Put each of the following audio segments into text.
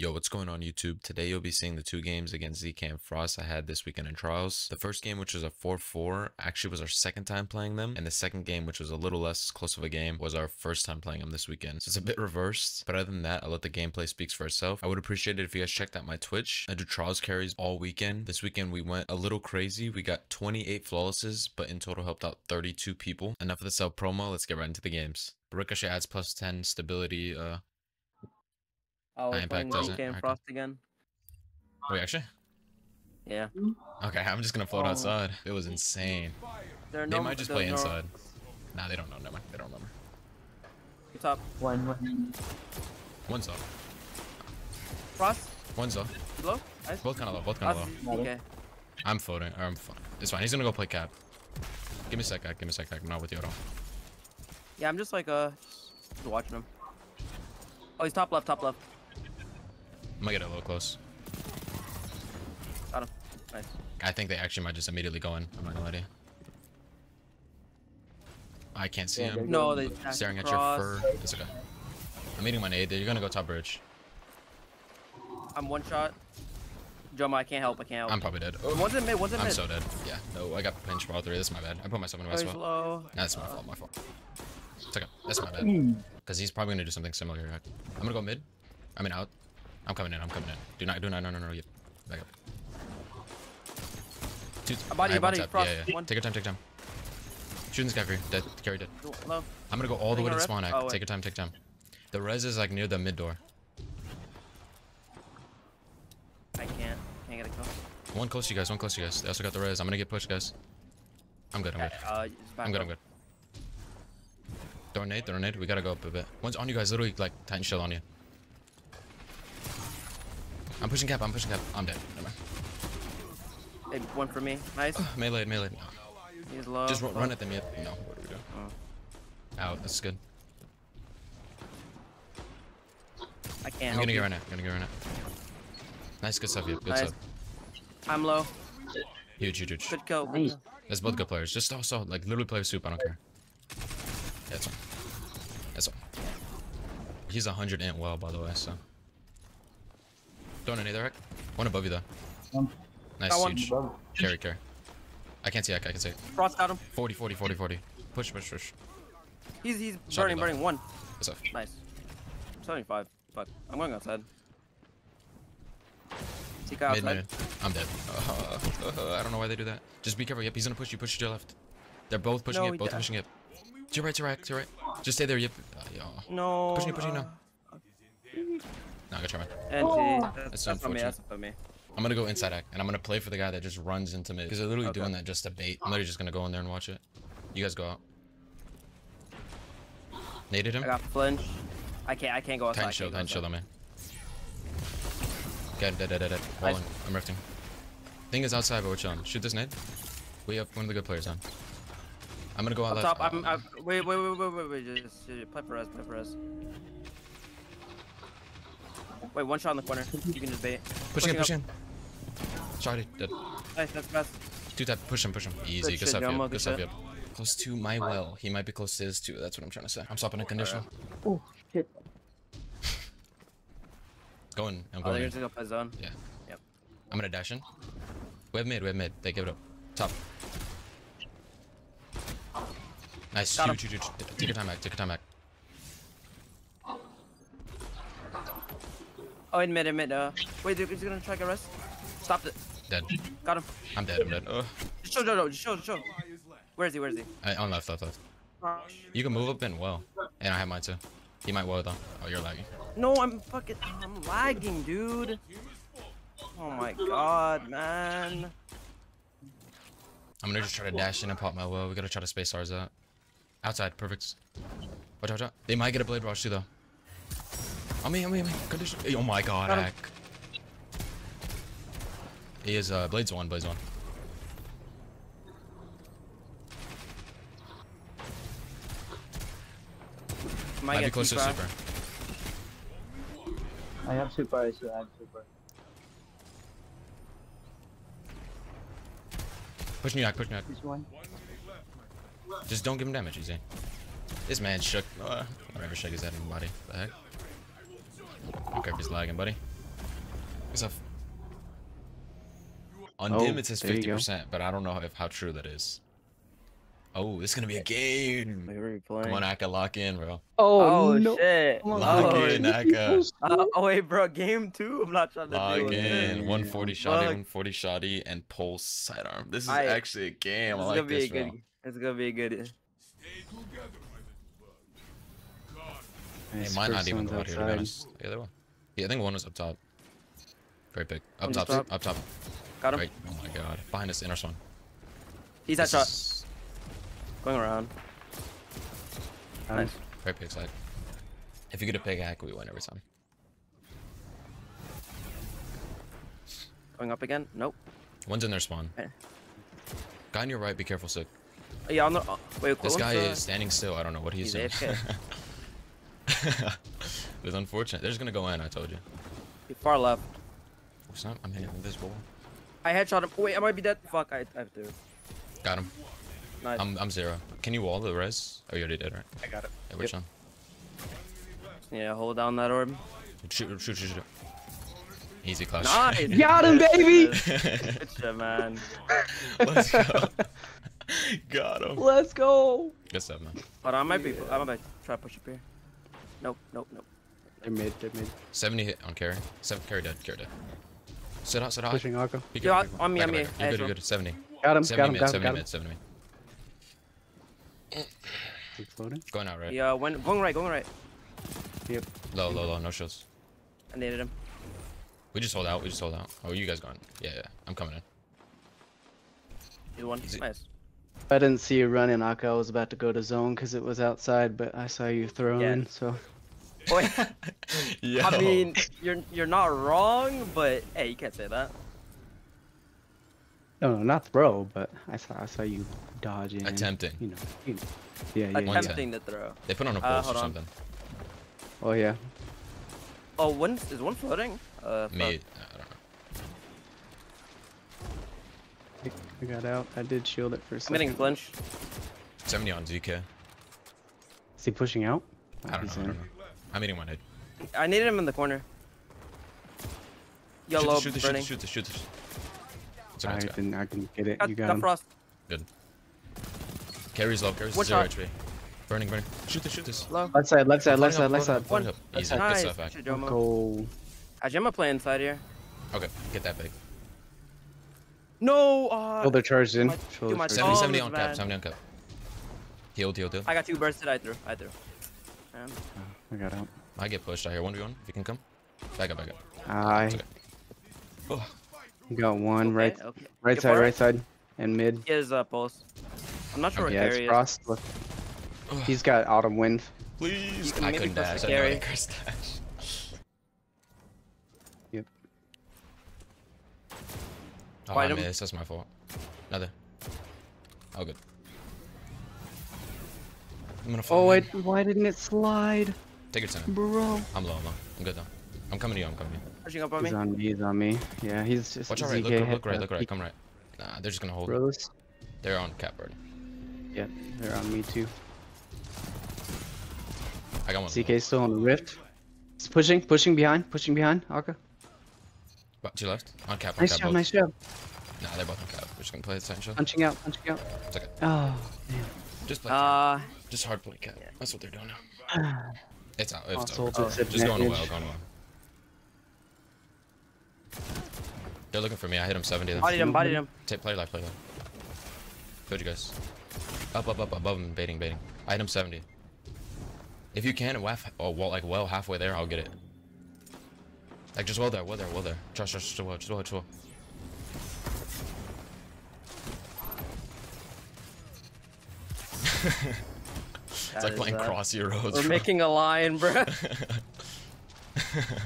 Yo, what's going on YouTube? Today you'll be seeing the two games against ZK and Frost I had this weekend in Trials. The first game, which was a 4-4, actually was our second time playing them. And the second game, which was a little less close of a game, was our first time playing them this weekend. So it's a bit reversed. But other than that, I'll let the gameplay speaks for itself. I would appreciate it if you guys checked out my Twitch. I do Trials carries all weekend. This weekend we went a little crazy. We got 28 flawlesses, but in total helped out 32 people. Enough of the sell promo. Let's get right into the games. Ricochet adds plus 10 stability, uh, Oh, High playing impact doesn't- okay. Frost again. wait, actually? Yeah. Okay, I'm just gonna float outside. It was insane. They're They might just play no- inside. Nah, they don't know. Never mind. They don't remember. Top. One, one. One's off. Frost. One's off. Low. Nice. Both kind of low. Both kind of low. Okay. I'm floating. Or I'm fine. It's fine. He's gonna go play cap. Give me a sec, guy. Give me a sec, guy. I'm not with you at all. Yeah, I'm just like uh, just watching him. Oh, he's top left, top left. I'm gonna get a little close. Got him. Nice. I think they actually might just immediately go in. I'm not gonna lie to you. I can't see Yeah, him. No, they Staring at your fur. It's okay. I'm eating my nade. You're gonna go top bridge. I'm one shot. JoMo, I can't help. I can't help. I'm probably dead. One's in mid. One's mid? I'm so dead. Yeah. No, I got pinched for all three. That's my bad. I put myself in a Oh, bad he's spot. low. Nah, that's my fault. My fault. It's okay. That's my bad. Hmm. Because he's probably gonna do something similar here. I'm gonna go mid. I mean out. I'm coming in. I'm coming in. Do not. Do not. No. No. No. Yep. Back up. Two, A body, I body, frost, Yeah, yeah. one. Take your time. Take your time. Shooting this guy for you. Dead. Carry dead. Low. I'm gonna go all the way to the spawn. Oh, act. take your time. Take your time. The res is like near the mid door. I can't. Can't get a kill. One close to you guys. One close to you guys. They also got the res. I'm gonna get pushed, guys. I'm good. I'm good. Uh, I'm good. I'm good. Throw a nade. Throw a nade. We gotta go up a bit. One's on you guys. Literally like titan shell on you. I'm pushing cap. I'm pushing cap. I'm dead. Never mind. Hey, one for me. Nice. Melee. Melee. He's low. Just run, run at them. Yep. No. What do we do? Oh. Out. That's good. I can't I'm gonna get you. right now. I'm gonna get right now. Nice. Good stuff. Yep. Good Nice. stuff. I'm low. Huge. Huge. Huge. Good kill. Good Nice. That's both good players. Just also like literally play with soup. I don't care. Yeah, that's fine. That's fine. He's a hundred int well, by the way. So. Don't any there. One above you though. One. Nice. Got one. Huge. Above. Carry. Carry. I can't see. I can see. Frost got him. 40, 40, 40, 40. Push, push, push. He's he's Shot burning, burning. One. What's up? Nice. 75. Fuck. I'm going outside. Take out Mid, outside. mid. I'm dead. Uh, uh, I don't know why they do that. Just be careful. Yep, he's gonna push you. Push to your left. They're both pushing No, it. Both pushing it. To your right. To your right. To your right. Just stay there. Yep. Uh, yeah. No. Pushing it. Pushing it. No. No, I got try. NT. Oh. That's, That's that's on me. unfortunate. That's on me. I'm gonna go inside act, and I'm gonna play for the guy that just runs into mid. Because they're literally Okay. doing that just to bait. I'm literally just gonna go in there and watch it. You guys go out. Naded him. I got flinch. I can't. I can't go outside. Titan I shield, can't titan go shield outside. Dead, dead, dead, dead, dead. Rolling. I'm rifting. Thing is outside, but we're chilling. Shoot this nade. We have one of the good players on. I'm gonna go out Up left. top. I'm, I'm, wait, wait, wait, wait, wait, wait. Just, just play for us. Play for us. Wait, one shot in the corner. You can just bait. pushing in, pushing pushing in. Shot it. Dead. Nice. That's best. Two tap. Push him, push him. Easy. Good, shit, stuff, Jumbo, yep. good Good stuff, shit. yep. Close to my well. He might be close to his too. That's what I'm trying to say. I'm stopping a conditional. Oh, shit. Going. I'm Oh, going. they're gonna go play zone. Yeah. Yep. I'm gonna dash in. We have mid, we have mid. They give it up. Top. Nice. Got huge, huge, huge. Take your time back. Take your time back. Oh, in mid, in mid. Uh, wait, dude, he's gonna try to get rest. Stop it. Dead. Got him. I'm dead. I'm dead. Ugh. Just show, show, show, just show, just show. Where is he? Where is he? I, on left, left, left. You can move up in well. And I have mine too. He might well though. Oh, you're lagging. No, I'm fucking. I'm lagging, dude. Oh my god, man. I'm gonna just try to dash in and pop my well. We gotta try to space ours out. Outside, perfect. Watch out, watch out. They might get a blade rush too though. On me, on me, on me. Condition. Oh my god, Got hack. He is uh blades one, blades one. Might Might be close to super. I have super, I still have super. Push me back, push me back. This one. Just don't give him damage, easy. This man shook. Uh, whatever, shake his head in the body. The heck? I don't care if he's lagging, buddy. It's a. f- On Oh, dim, it says 50%, but I don't know if how true that is. Oh, this is gonna be a game. Wait, where are we playing? Come on, Aka, lock in, bro. Oh, no. shit. Lock Oh, in, shit. Aka. Uh, oh wait, bro, game two. I'm not trying to Log deal with in. 140 shoddy, Fuck. 140 shoddy, and pulse sidearm. This is I- actually a game. I like gonna be this, a good. bro. It's gonna be a good. They Nice, might not first even one's go out here, to be honest. Yeah, they will. Yeah, I think one was up top. Very big. Up top, top. up top. Got him. Right. Oh my god. Behind us, inner spawn. He's that shot. is Going around. Nice. Very big side. If you get a pig hack, we win every time. Going up again. Nope. One's in their spawn. Okay. Guy on your right, be careful, sick. Yeah, on the. Oh, wait, This guy uh, is standing still. I don't know what he's, he's doing. AFK. it's unfortunate. They're just gonna go in, I told you. Far left. Oh, snap. I'm hitting invisible. I headshot him. Oh, wait, I might be dead. Fuck, I, I have to. Got him. Nice. I'm, I'm zero. Can you wall the res? Oh, you already did, right? I got it. Yeah, which one? yeah, hold down that orb. Shoot, shoot, shoot, shoot. Easy clutch. Nice. Got him, baby! Good shit, man. Let's go. Got him. Let's go. Good stuff, man. But I might be. I might try to push up here. Nope, nope, nope. They're mid, they're mid. 70 hit on carry. Seven carry dead, carry dead. Sit out, sit out. Pushing Akko. Be Yo, be on me, good. on Back me. up. You're good, you're good. 70. Got him, 70 got him, mid, got him, 70 got him. mid, 70 mid. Exploding. Going out, right? Yeah, when going right, going right. Yep. Low, low, low, no shields. I needed him. We just hold out, we just hold out. Oh, you guys gone. Yeah, yeah. I'm coming in. He's one. Easy. Nice. I didn't see you running, Akko. I was about to go to zone because it was outside, but I saw you throwing, Yeah. so. Wait, Yo. I mean, you're you're not wrong, but hey, you can't say that. No, no, not throw, but I saw I saw you dodging. Attempting. You know. You know. Yeah, yeah. One yeah. time. Attempting to throw. They put on a Uh, pulse or hold on. something. Oh yeah. Oh, one is one floating? Uh. Me, I don't know. I- I got out. I did shield it for a I'm second. getting flinch. 70 on ZK. Is he pushing out? I don't know, I in. don't know. I'm eating one hit. I needed him in the corner. Yellow shoot, this, shoot, burning. this, shoot, this, shoot, this, shoot this. It's okay, I it's okay. can I can get it. Got, You got got him. frost. Good. Carries low, carries One zero shot. HP. Burning, burning. Shoot this, shoot this. Low. Left side, left side, left side, left side. up, floating up. Left Easy, side. good Nice. stuff, back. Go. Ajema play inside here. Okay, get that big. No. Uh, Shoulder charged in. my- my 70, Oh, 70 on cap, 70 on cap. Healed, healed, healed. I got two bursted. I threw. I threw. Um, I got out. I get pushed I hear 1v1, if you can come. Back up, back up. I okay. Oh, got one okay, right, Okay. right Get side, for right side, and mid. He is uh, pulse. I'm not sure what yeah, carry it's is. frost. Look, he's got autumn wind. please. You can I maybe couldn't push dash. the I know I carry. didn't curse dash. Er oh, Fight I him. missed. That's my fault. Another. Oh, good. I'm gonna fall. Oh wait, why didn't it slide, Take your time. bro? I'm low, I'm low. I'm good though. I'm coming to you, I'm coming to you. Pushing up on He's me. on me. He's on me. Yeah, he's just. Watch out right, ZK look, hit look right, look right, come right. Nah, they're just gonna hold. Rose. They're on cap already. Yeah, they're on me too. I got one. ZK still on the rift. He's pushing, pushing behind, pushing behind. Aka. But to your left. On cap, on Nice cap. job, both. nice job. Nah, they're both on cap. We're just gonna play the second. Punching out, punching out. It's okay. Oh, Just play. cap. Uh, just hard play cap. That's what they're doing now. man. It's out. It's Console over. disadvantage. Just going well, going well. They're looking for me. I hit him 70. bodied him, bodied him. Take play life, play life. Good, you guys. Up, up, up, above him, baiting, baiting. I hit him 70. If you can, waff, oh, well, like well halfway there, I'll get it. Like just well there, well there, well there. Trust, trust, just well, just well, just well. It's That like playing uh, cross your roads. We're bro. making a line, bro.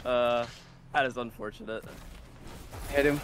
uh, that is unfortunate. Hit him.